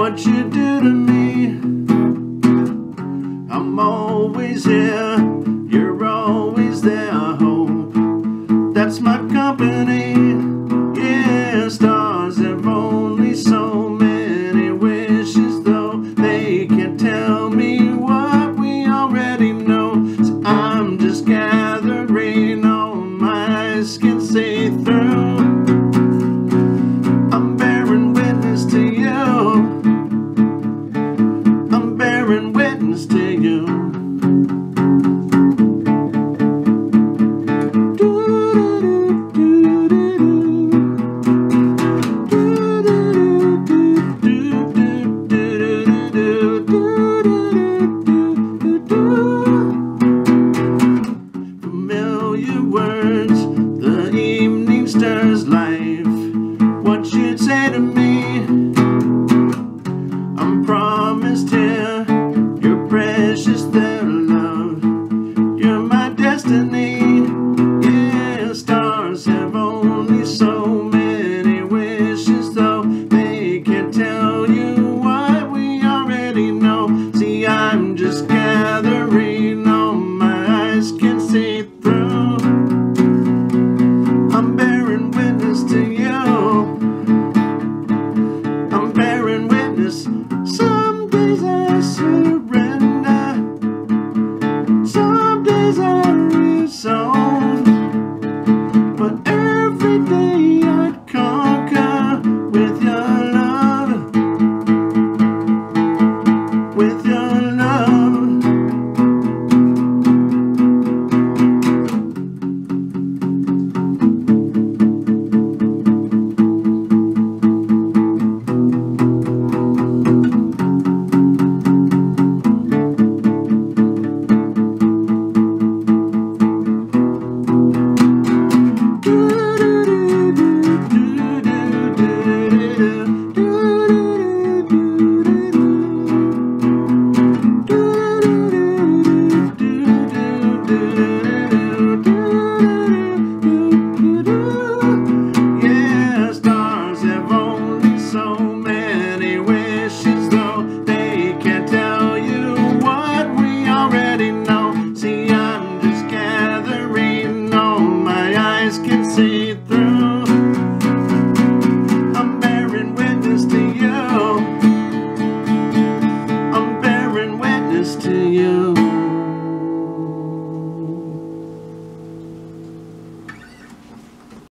what you do to me. I'm always here, you're always there, I hope. That's my company. Say to me, I'm promised here. You're precious, their love. You're my destiny. Yeah, stars have only so many wishes, though they can't tell you what we already know. See, I'm just gathering all my eyes can see every day I'd you.